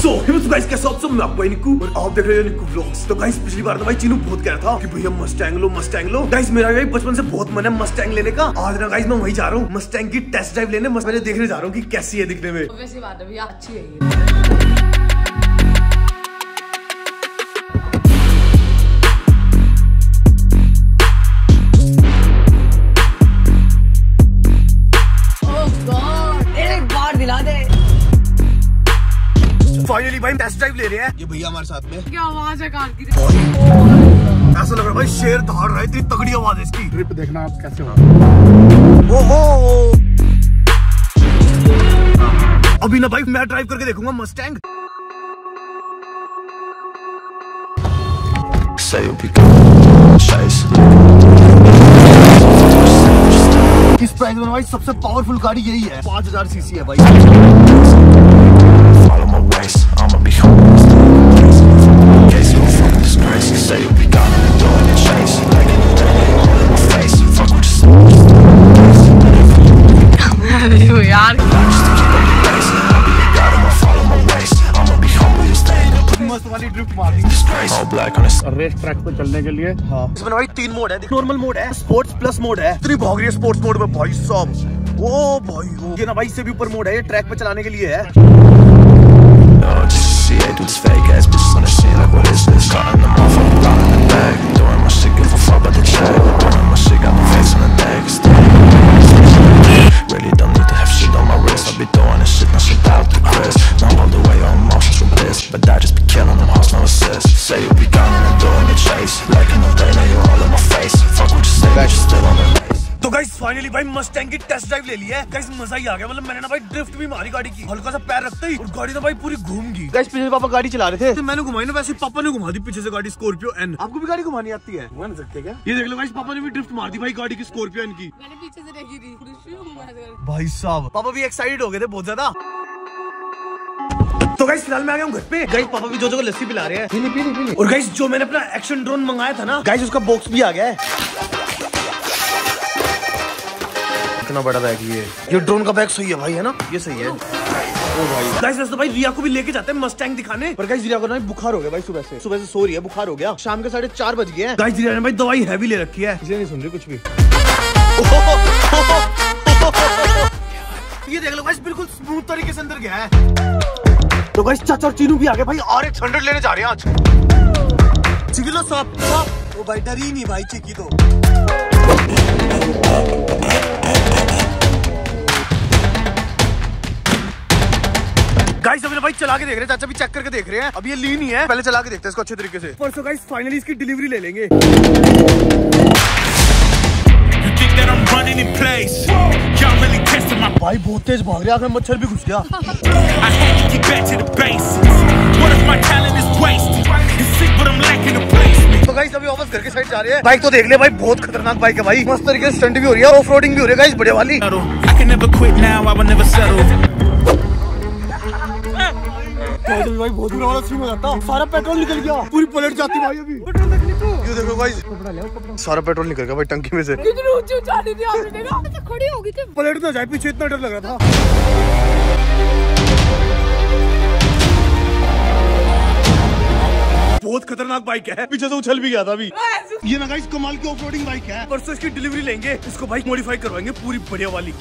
So guys, कैसे आप सब मैं आपका निकू और आप देख रहे हो निकू व्लॉग्स तो गाइस, पिछली बार तो भाई चीनू बहुत कह रहा था कि भैया मस्टैंग लो मस्टैंग लो। गाइस, मेरा भाई बचपन से बहुत मन है मस्टैंग लेने का। आज ना गाइस, मैं वही जा रहा हूँ मस्टैंग की टेस्ट ड्राइव लेने। मैंने देखने जा रहा हूँ की कैसी है दिखने में। अच्छी है भैया हमारे साथ में। क्या आवाज़ है कार की? ऐसा लग रहा है भाई शेर दहाड़ रहा है इतनी तगड़ी आवाज़ है इसकी। ट्रिप देखना आप कैसे हो? ओहो! अभी ना भाई मैं ड्राइव करके देखूँगा मस्टैंग इस प्राइस में भाई सबसे पावरफुल गाड़ी यही है? पाँच हज़ार सीसी है भाई। रेस ट्रैक पे चलने के लिए। इसमें भाई तीन मोड है नॉर्मल मोड है स्पोर्ट्स प्लस मोड है। इतनी भाग रही है स्पोर्ट्स मोड में भाई साहब। ओ भाई ओ। ये ना भाई इससे भी ऊपर मोड है ये ट्रैक पे चलाने के लिए है। फाइनली भाई मस्टैंग की टेस्ट ड्राइव ले ली है। गाइस मज़ा ही आ गया। मतलब मैंने ना भाई ड्रिफ्ट भी मारी गाड़ी की। हल्का सा पैर रखते ही और गाड़ी तो भाई पूरी घूम गई। गाइस पीछे पापा गाड़ी चला रहे थे। तो मैंने घुमाई ना वैसे पापा ने घुमा दी पीछे से गाड़ी स्कॉर्पियो एन आपको भी गाड़ी घुमानी आती है? घुमा सकते क्या? ये देख लो गाइस पापा ने भी ड्रिफ्ट मार दी भाई गाड़ी की स्कॉर्पियो एन की। पीछे से देखी थी। हूँ। भाई साहब पापा भी एक्साइटेड हो गए थे बहुत ज़्यादा। तो गाइस फ़िलहाल मैं आ गया हूँ घर पे। गाइस पापा भी जो को लस्सी पिला रहे हैं। और गाइस जो मैंने अपना एक्शन ड्रोन मंगाया था ना गाइस उसका बॉक्स भी आ गया है। कितना बड़ा बैग ये। ये ड्रोन का बैग सही है भाई है ना? ये सही है। भाई। गाइस वैसे तो भाई रिया को भी लेके जाते हैं मस्टैंग दिखाने। पर गाइस रिया को ना बुखार हो गया भाई सुबह से। सुबह से सो रही है बुखार हो गया। शाम के साढ़े चार बज गए गाइस रिया ने भाई दवाई हैवी ले रखी है। इसे नहीं सुन रही कुछ भी। ये देख लो गाइस बिल्कुल स्मूथ तरीके से अंदर गया है। तो गाइस चाचा और चीनू भी आ गए भाई आर एक्स हंड्रेड लेने जा रहे हैं आज। चिकी लो साहब साहब वो भाई डरी नहीं भाई चिकी तो। चला के देख रहे हैं चाचा भी चेक करके देख रहे हैं। अब ये लीन ही है पहले चला के देखते हैं इसको अच्छे तरीके से। परसों गाइस फाइनली इसकी डिलीवरी ले लेंगे. भाई बहुत तेज भाग रहा है मच्छर भी घुस गया. तो गाइस अभी वापस घर के साइड जा रहे हैं। बाइक तो देख ले भाई बहुत खतरनाक बाइक है भाई। मस्त तरीके से स्टंट भी हो रही है ऑफ़ रोडिंग भी हो रही है गाइस बढ़िया वाली। तो भाई बहुत बुरा वाला सीन हो जाता। सारा पेट्रोल निकल गया। पूरी पलट जाती भाई अभी। ये देखो गाइस सारा पेट्रोल निकल गया भाई टंकी में से। कितनी ऊँची थी आपने देखा? ऐसे खड़ी हो गई थी पलट ना जाए पीछे इतना डर लग रहा था। बहुत खतरनाक बाइक है। पीछे से उछल भी गया था अभी। ये ना गाइस कमाल की ऑफ़ रोडिंग बाइक है। परसों इसकी डिलीवरी लेंगे इसको बाइक मॉडिफाई करवाएँगे पूरी बढ़िया वाली।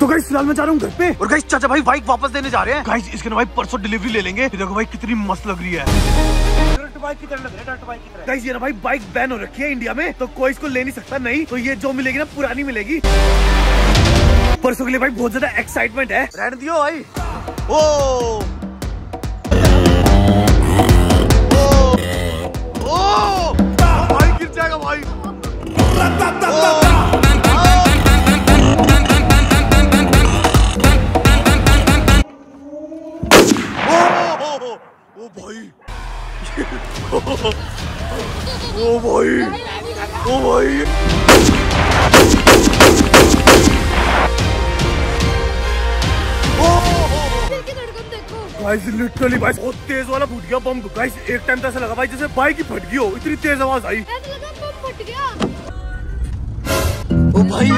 तो गाइस फ़िलहाल मैं जा रहा हूँ घर पे। और गाइस चाचा भाई बाइक वापस देने जा रहे हैं। गाइस इसके ना भाई परसों डिलीवरी ले लेंगे। देखो भाई कितनी मस्त लग रही है। बाइक की तरह लग रहा है बाइक की तरह। गाइस ये ना भाई बाइक बैन हो रखी है इंडिया में तो कोई इसको ले नहीं सकता। नहीं तो ये जो मिलेगी ना पुरानी मिलेगी। परसों के लिए भाई बहुत ज़्यादा एक्साइटमेंट है। रहने दियो भाई। ओ! भाई गिर जाएगा भाई। ओ भाई। ओ भाई। ओ भाई। गाइस लिटरली भाई बहुत तेज वाला फूट गया बम गाइस एक टाइम तो ऐसा लगा भाई जैसे बाइक ही फट गई हो। इतनी तेज आवाज़ आई। ऐसा लगा बम फट गया ओ भाई ये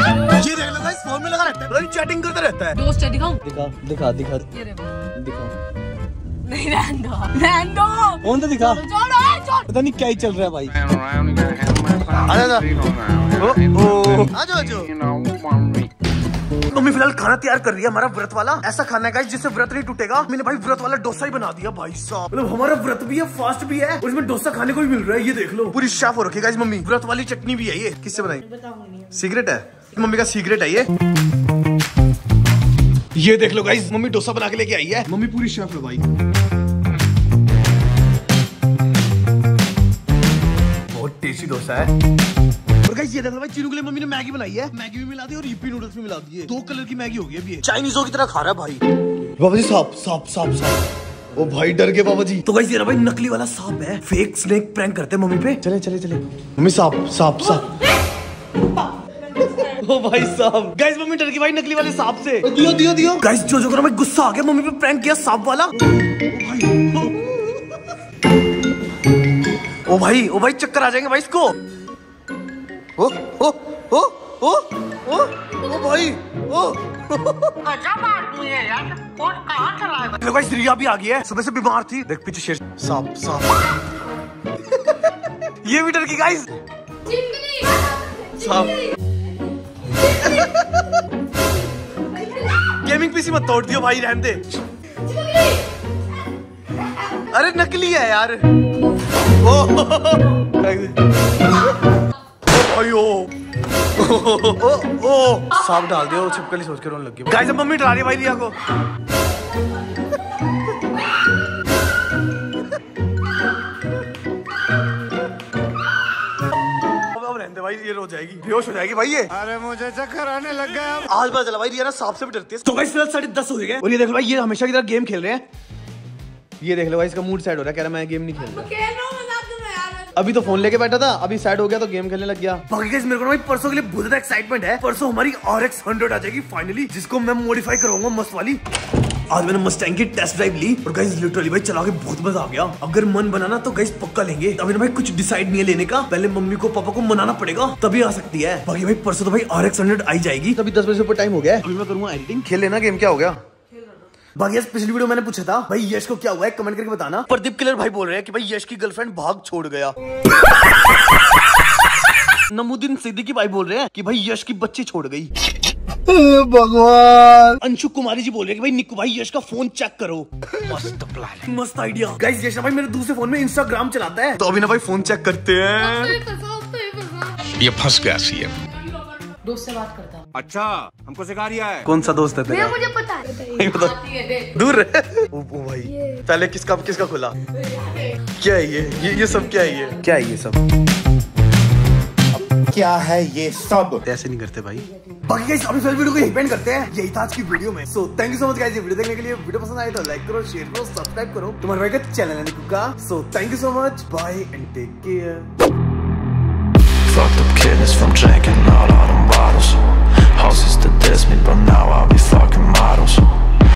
देख लो गाइस फ़ोन में लगा रहता है। चैटिंग करता रहता है। दोस्त दिखाऊँ दिखा दिखा दिखा। ये रे दिखा नहीं रहने दो रहने दो फ़ोन तो दिखा पता नहीं क्या ही चल रहा है भाई। मम्मी फ़िलहाल खाना तैयार कर रही है हमारा व्रत वाला। ऐसा खाना है guys, जिससे व्रत नहीं टूटेगा। मैंने भाई व्रत वाला डोसा ही बना दिया भाई साहब। मतलब हमारा व्रत भी है फास्ट भी है और इसमें डोसा खाने को भी मिल रहा है ये देख लो। पूरी शेफ हो रखी है guys मम्मी। व्रत वाली चटनी भी है ये। किससे बनाई? सीक्रेट है। मम्मी का सीक्रेट है ये। ये देख लो गाइस मम्मी डोसा बना के लेके आई है। मम्मी पूरी शेफ है भाई। टेस्टी डोसा है। और गाइस ये देख लो भाई चीनू के लिए मम्मी ने मैगी बनाई है। मैगी भी मिला दी और यूपी नूडल्स भी मिला दिए दो कलर की मैगी हो गई अभी चाइनीजों की तरह खा रहा है भाई। बाबा जी सांप सांप सांप सांप ओ भाई डर गए बाबा जी। तो गाइस ये रहा भाई नकली वाला सांप है। फेक स्नेक प्रैंक करते हैं मम्मी पे। चले चले चले। मम्मी सांप सांप सांप ओ भाई साहब गाइस मम्मी डर गई भाई नकली वाले सांप से। दियो दियो दियो गाइस जो जो करो भाई गुस्सा आ गया। मम्मी पे प्रैंक किया सांप वाला। ओ भाई ओ भाई ओ भाई चक्कर आ जाएँगे भाई इसको। ओ ओ ओ ओ ओ ओ भाई ओ। देखो गाइस रिया भी आ गई है सुबह से बीमार थी। देख पीछे शेर। सांप सांप ये भी डर गई गाइस सांप गेमिंग पीसी मत तोड़ दियो भाई रहने दे। अरे नकली है यार। ओ अयो। ओ ओ सांप डाल दिया वो छिपकली सोच के रोने लग गई। गाइस अब मम्मी डरा रही भाई रिया को। भाई ये रो जाएगी बेहोश हो जाएगी भाई ये। अरे मुझे चक्कर आने लग गया आज पता चला भाई रिया ना सांप से भी डरती है। तो गाइस फ़िलहाल साढ़े दस हो गए। और ये देख भाई ये हमेशा की तरह गेम खेल रहे हैं। ये देख लो भाई इसका मूड सेट हो रहा है कह रहा मैं गेम नहीं खेल रहा। यार। अभी तो फ़ोन लेके बैठा था अभी सेट हो गया तो गेम खेलने लग गया। बाकी मेरे को ना भाई परसों के लिए बहुत ज़्यादा एक्साइटमेंट है। परसों हमारी आर एक्स हंड्रेड आ जाएगी फाइनली जिसको मैं मॉडिफाई करवाऊँगा मस्त वाली। आज मैंने मस्टैंग की टेस्ट ड्राइव ली और गाइस लिटरली भाई चला के बहुत मज़ा आ गया। अगर मन बनाना तो गाइस पक्का लेंगे। अभी ना भाई कुछ डिसाइड नहीं है लेने का। पहले मम्मी को पापा को मनाना पड़ेगा तभी आ सकती है। बाकी भाई परसों तो भाई आर एक्स हंड्रेड आई जाएगी। तभी दस बजे से ऊपर टाइम हो गया अभी मैं करूँगा एडिटिंग खेल लेना गेम क्या हो गया? बाकी यस पिछली वीडियो मैंने पूछा था भाई यश को क्या हुआ? है कमेंट करके बताना। प्रदीप किलर भाई बोल रहे हैं कि भाई यश की गर्लफ्रेंड भाग छोड़ गया। नमुद्दीन सिद्दीकी भाई बोल रहे हैं कि भाई यश की बच्ची छोड़ गई। भगवान। अंशु कुमारी जी बोल रहे हैं कि भाई निक्कू भाई यश का फ़ोन चेक करो। मस्त प्लान मस्त आइडिया गाइस यश भाई मेरे दूसरे फ़ोन में इंस्टाग्राम चलाता है। तो अभी ना भाई फ़ोन चेक करते हैं। ये फंसा गया सीएम। दोस्त से बात करता अच्छा हमको सिखा रिया है। कौन सा दोस्त है तेरा? मुझे पता है। पता है दूर ओ, ओ भाई पहले किसका किसका खुला? क्या है ये? ये ये सब क्या है ये? क्या है ये सब? क्या है ये सब? ऐसे नहीं करते भाई। बाकी गाइस अभी फिर वीडियो को यही पेंड करते हैं। यही था आज की वीडियो में। So thank you so much guys ये वीडियो देखने के लिए। वीडियो पसंद आए तो लाइक करो शेयर करो सब्सक्राइब करो। तुम्हारे भाई का चैनल है निकू का so thank you so much bye and take care Fucked up kidneys from drinking all of them bottles. Houses to diss me, but now I'll be fucking models